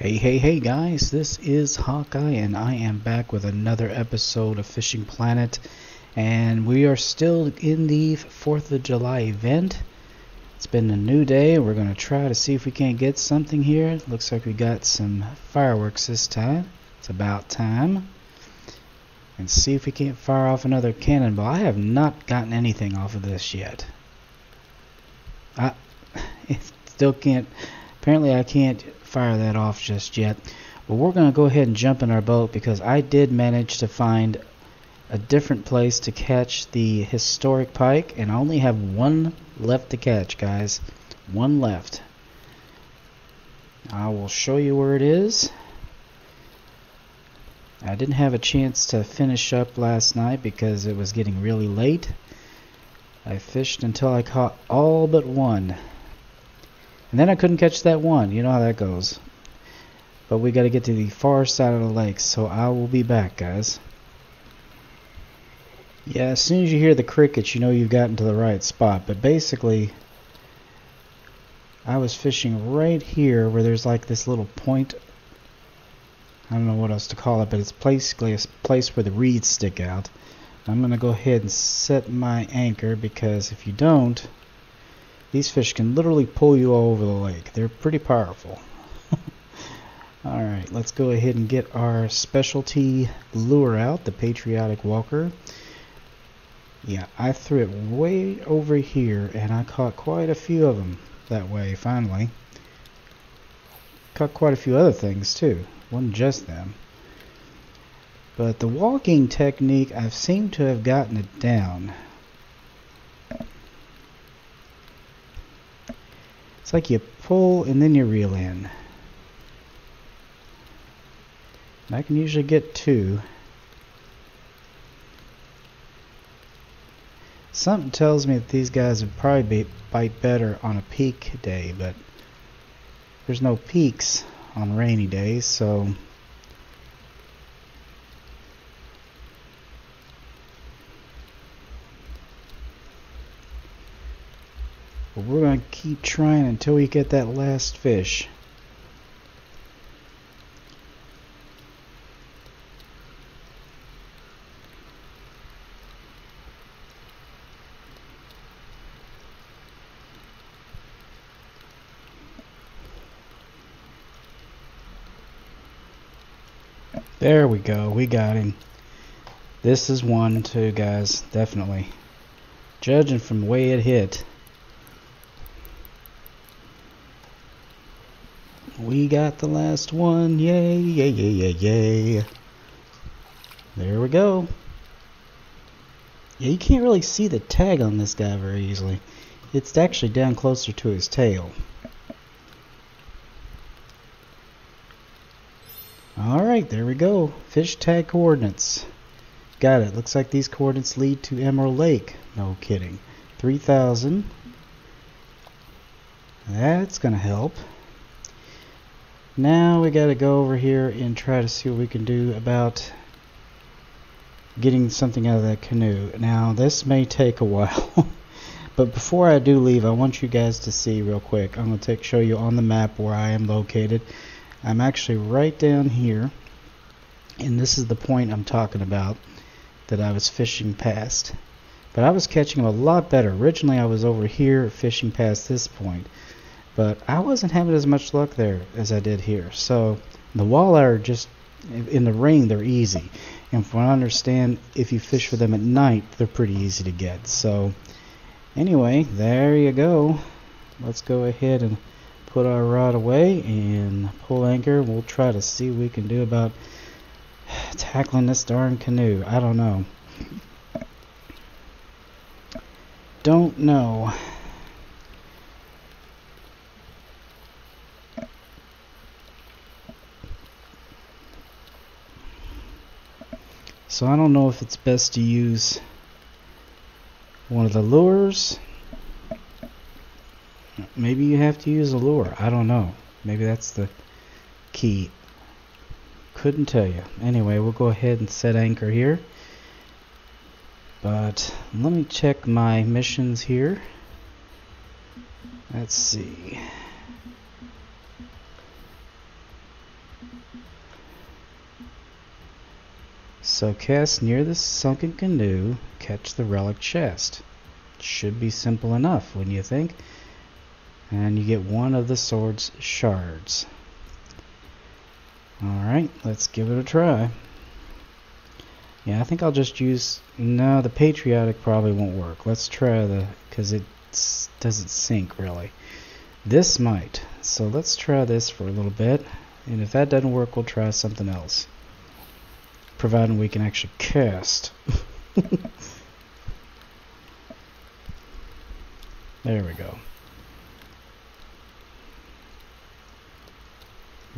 Hey hey, hey guys, this is Hawkeye, and I am back with another episode of Fishing Planet. And we are still in the 4th of July event. It's been a new day. We're going to try to see if we can't get something here. Looks like we got some fireworks this time. It's about time. And see if we can't fire off another cannonball. I have not gotten anything off of this yet. I still can't. Apparently, I can't fire that off just yet. But we're going to go ahead and jump in our boat because I did manage to find a different place to catch the historic pike and I only have one left to catch guys. One left. I will show you where it is. I didn't have a chance to finish up last night because it was getting really late. I fished until I caught all but one and then I couldn't catch that one you know how that goes but we got to get to the far side of the lake so I will be back guys yeah, as soon as you hear the crickets, you know you've gotten to the right spot. But basically, I was fishing right here where there's like this little point. I don't know what else to call it, but it's basically a place where the reeds stick out. I'm going to go ahead and set my anchor because if you don't, these fish can literally pull you all over the lake. They're pretty powerful. Alright, let's go ahead and get our specialty lure out, the Patriotic Walker. Yeah, I threw it way over here and I caught quite a few of them that way finally. Caught quite a few other things too, wasn't just them. But the walking technique, I've seemed to have gotten it down. It's like you pull and then you reel in. And I can usually get two. Something tells me that these guys would probably be, bite better on a peak day, but there's no peaks on rainy days, so but we're going to keep trying until we get that last fish. There we go. We got him. This is one, too, guys. Definitely. Judging from the way it hit. We got the last one. Yay, yay, yay, yay, yay. There we go. Yeah, you can't really see the tag on this guy very easily. It's actually down closer to his tail. Alright, there we go. Fish tag coordinates. Got it. Looks like these coordinates lead to Emerald Lake. No kidding. 3,000. That's going to help. Now we got to go over here and try to see what we can do about getting something out of that canoe. Now this may take a while. but before I do leave, I want you guys to see real quick. I'm going to take show you on the map where I am located. I'm actually right down here and this is the point I'm talking about that I was fishing past but I was catching them a lot better originally I was over here fishing past this point but I wasn't having as much luck there as I did here so the walleye are just in the rain they're easy and from what I understand if you fish for them at night they're pretty easy to get so anyway there you go let's go ahead and put our rod away and pull anchor. We'll try to see what we can do about tackling this darn canoe. I don't know. Don't know. So I don't know if it's best to use one of the lures Maybe you have to use a lure. I don't know. Maybe that's the key. Couldn't tell you. Anyway, we'll go ahead and set anchor here. But let me check my missions here. Let's see. So cast near the sunken canoe, catch the relic chest. Should be simple enough, wouldn't you think? And you get one of the sword's shards. Alright, let's give it a try. Yeah, I think I'll just use... No, the patriotic probably won't work. Let's try the... because it doesn't sync, really. This might. So let's try this for a little bit. And if that doesn't work, we'll try something else. Providing we can actually cast. there we go.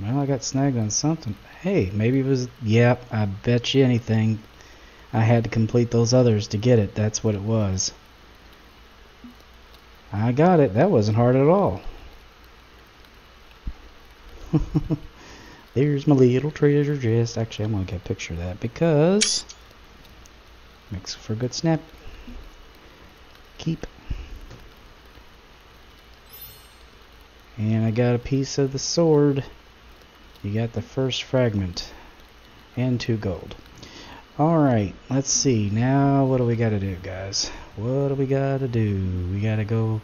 Well, I got snagged on something. Hey, maybe it was... Yep, I bet you anything. I had to complete those others to get it. That's what it was. I got it. That wasn't hard at all. There's my little treasure chest. Actually, I'm going to get a picture of that because makes for a good snap. Keep. And I got a piece of the sword. You got the first fragment and two gold. Alright, let's see. Now, what do we got to do, guys? What do we got to do? We got to go...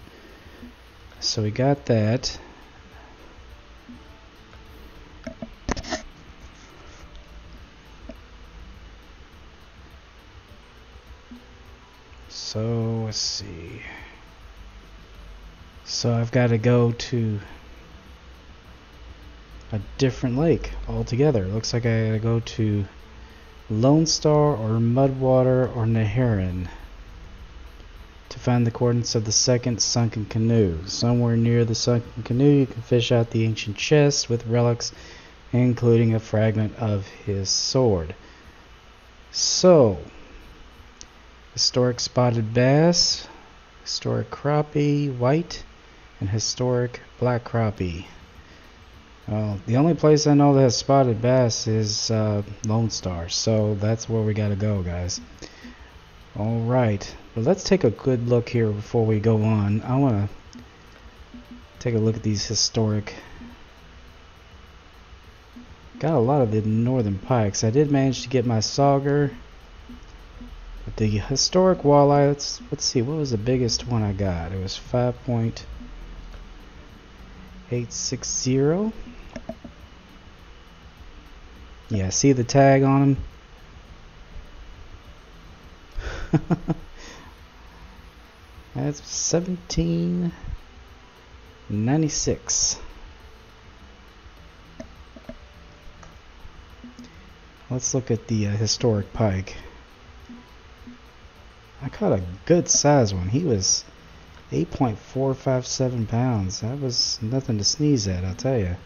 So we got that. So I've got to go to a different lake altogether. Looks like I gotta go to Lone Star or Mudwater or Neherrin to find the coordinates of the second sunken canoe. Somewhere near the sunken canoe you can fish out the ancient chest with relics including a fragment of his sword. So, historic spotted bass, historic crappie, white, and historic black crappie. Well, the only place I know that has spotted bass is uh, Lone Star, so that's where we gotta go, guys. Alright, but let's take a good look here before we go on. I wanna take a look at these historic. Got a lot of the northern pikes. I did manage to get my sauger. But the historic walleye, let's, let's see, what was the biggest one I got? It was 5.860. Yeah, see the tag on him? That's 1796. Let's look at the uh, historic pike. I caught a good size one. He was 8.457 pounds. That was nothing to sneeze at, I'll tell you.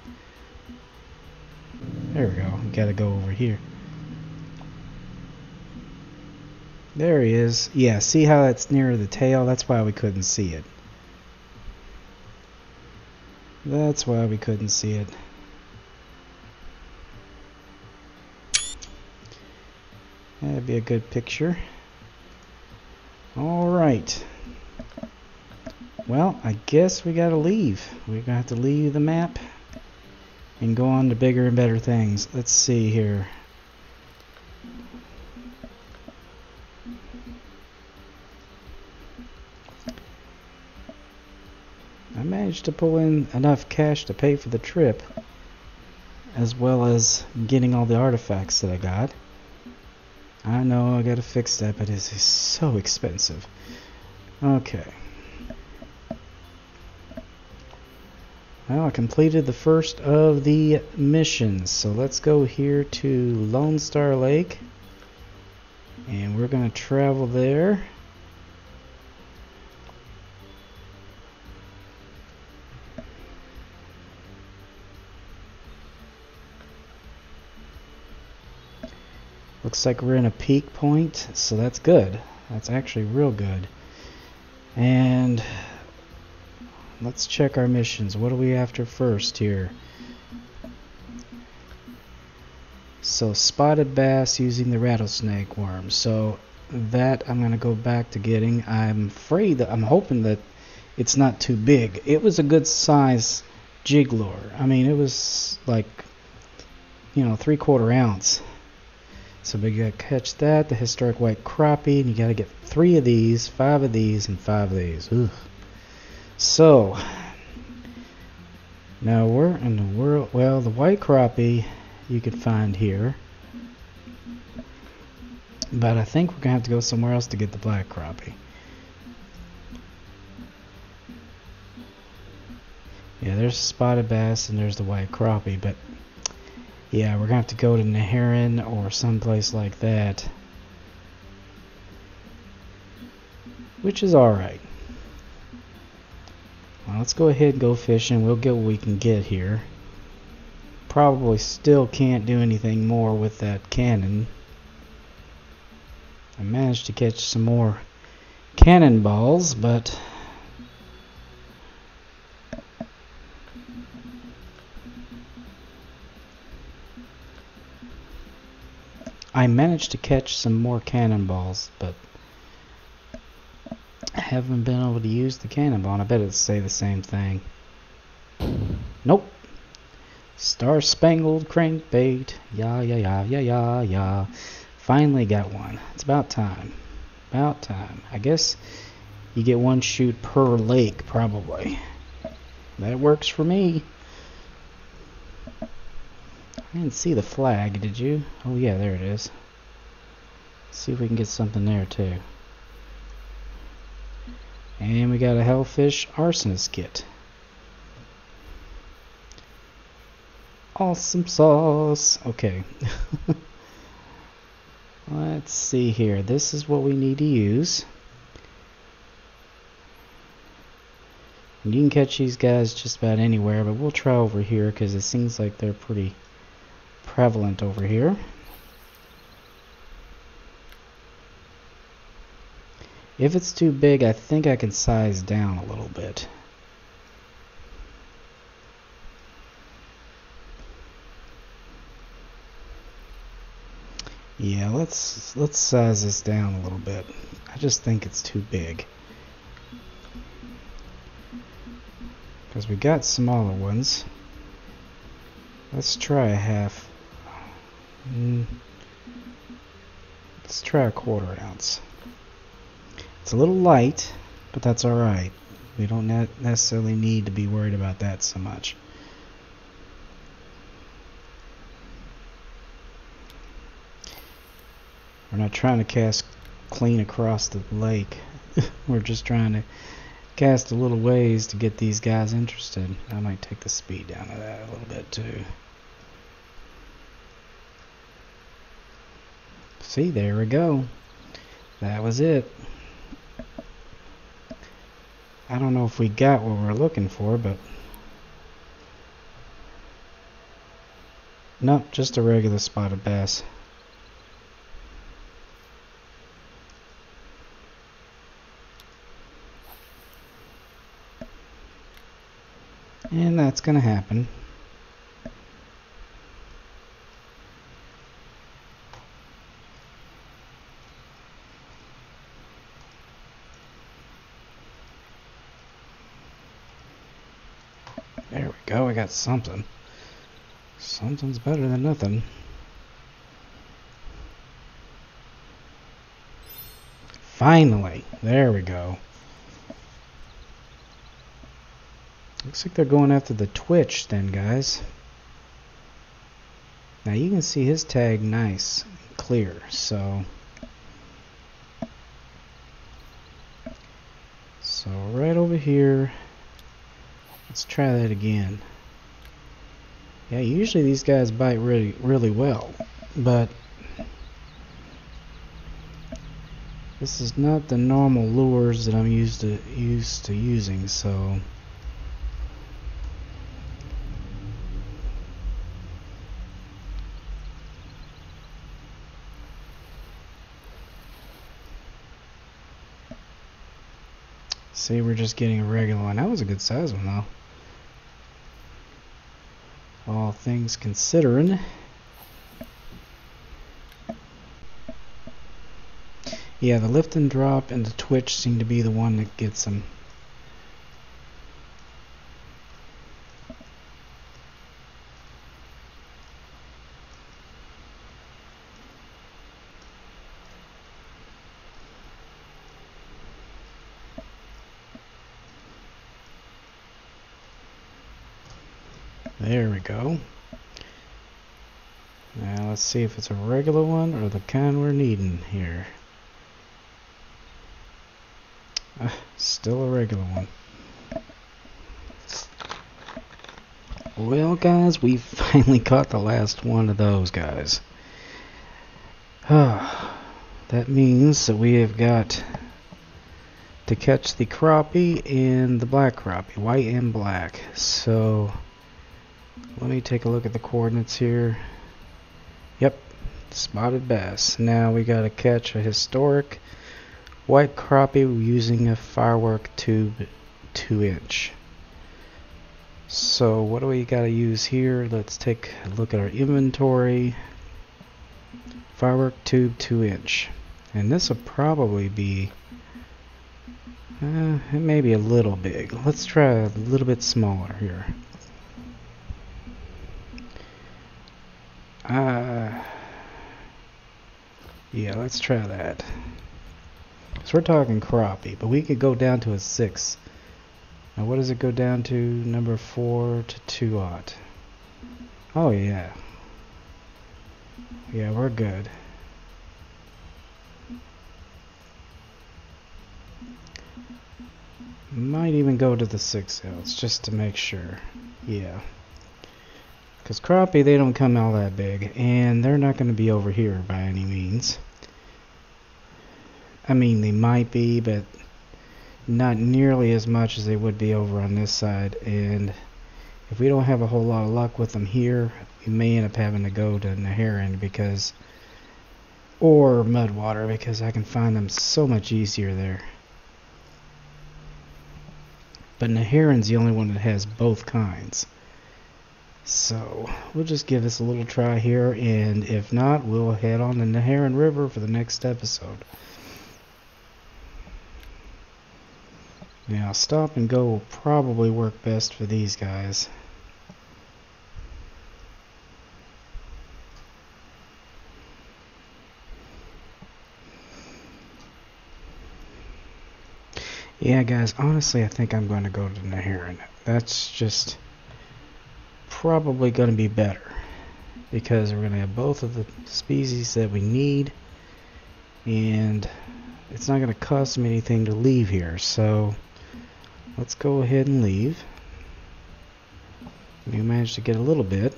There we go. Gotta go over here. There he is. Yeah, see how that's near the tail? That's why we couldn't see it. That's why we couldn't see it. That'd be a good picture. Alright. Well, I guess we gotta leave. We're gonna have to leave the map and go on to bigger and better things. Let's see here. I managed to pull in enough cash to pay for the trip as well as getting all the artifacts that I got. I know I gotta fix that, but it is so expensive. Okay. Well, I completed the first of the missions, so let's go here to Lone Star Lake. And we're going to travel there. Looks like we're in a peak point, so that's good. That's actually real good. And let's check our missions. What are we after first here? So spotted bass using the rattlesnake worm. So that I'm going to go back to getting. I'm afraid that I'm hoping that it's not too big. It was a good size jig lure. I mean, it was like, you know, three quarter ounce. So we got to catch that, the historic white crappie, and you got to get three of these, five of these, and five of these. Ugh. So, now where in the world? Well, the white crappie you could find here. But I think we're going to have to go somewhere else to get the black crappie. Yeah, there's spotted bass and there's the white crappie, but yeah, we're gonna have to go to Neherrin or someplace like that. Which is alright. Let's go ahead and go fishing. We'll get what we can get here. Probably still can't do anything more with that cannon. I managed to catch some more cannonballs, but I managed to catch some more cannonballs, but I haven't been able to use the cannonball. I bet it'd say the same thing. Nope. Star Spangled Crankbait. Yeah, yeah, yeah, yeah, yeah, yeah. Finally got one. It's about time. About time. I guess you get one shoot per lake, probably. That works for me. I didn't see the flag, did you? Oh yeah, there it is. Let's see if we can get something there too. And we got a Hellfish Arsonist kit. Awesome sauce. Okay. Let's see here. This is what we need to use. And you can catch these guys just about anywhere, but we'll try over here because it seems like they're pretty prevalent over here. If it's too big, I think I can size down a little bit. Yeah, let's let's size this down a little bit. I just think it's too big. Because we got smaller ones. Let's try a half Mm. Let's try a quarter ounce. It's a little light, but that's alright. We don't ne necessarily need to be worried about that so much. We're not trying to cast clean across the lake. We're just trying to cast a little ways to get these guys interested. I might take the speed down of that a little bit too. See, there we go. That was it. I don't know if we got what we're looking for, but... Nope, just a regular spotted bass. And that's going to happen. go, we something. Something's better than nothing. Finally! There we go. Looks like they're going after the Twitch then, guys. Now you can see his tag nice clear, so... So right over here, Let's try that again. Yeah, usually these guys bite really, really well, but this is not the normal lures that I'm used to used to using, so. See, we're just getting a regular one. That was a good size one, though all things considering. Yeah, the lift and drop and the twitch seem to be the one that gets them. There we go. Now let's see if it's a regular one or the kind we're needing here. Uh, still a regular one. Well, guys, we finally caught the last one of those guys. that means that we have got to catch the crappie and the black crappie, white and black. So, let me take a look at the coordinates here. Yep, spotted bass. Now we got to catch a historic white crappie using a firework tube 2 inch. So what do we got to use here? Let's take a look at our inventory. Firework tube 2 inch. And this will probably be, uh, it may be a little big. Let's try a little bit smaller here. Uh, yeah, let's try that. So we're talking crappie, but we could go down to a 6. Now what does it go down to? Number 4 to 2 aught. Oh yeah. Yeah, we're good. Might even go to the 6 ounce just to make sure. Yeah. Because crappie, they don't come all that big. And they're not going to be over here by any means. I mean, they might be, but not nearly as much as they would be over on this side and if we don't have a whole lot of luck with them here we may end up having to go to Neherrin because or Mudwater because I can find them so much easier there but Neherrin's the only one that has both kinds so we'll just give this a little try here and if not we'll head on the Neherrin River for the next episode Now stop and go will probably work best for these guys. Yeah, guys, honestly, I think I'm going to go to Neherrin. That's just probably going to be better because we're going to have both of the species that we need and it's not going to cost me anything to leave here, so let's go ahead and leave. We managed to get a little bit.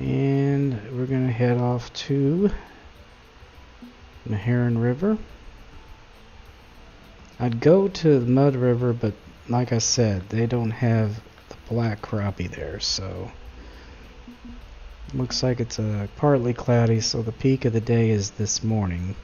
And we're going to head off to Neherrin River. I'd go to the Mud River, but like I said, they don't have the black crappie there, so Looks like it's uh, partly cloudy, so the peak of the day is this morning.